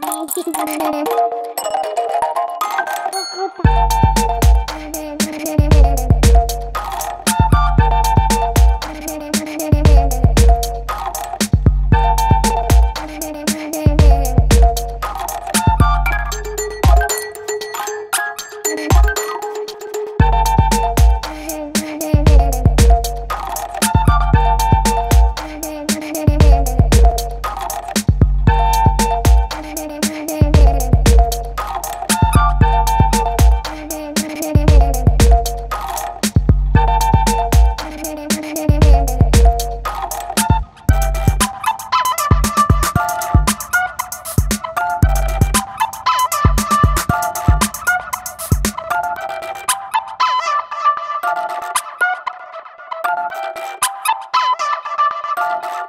呵呵哒。you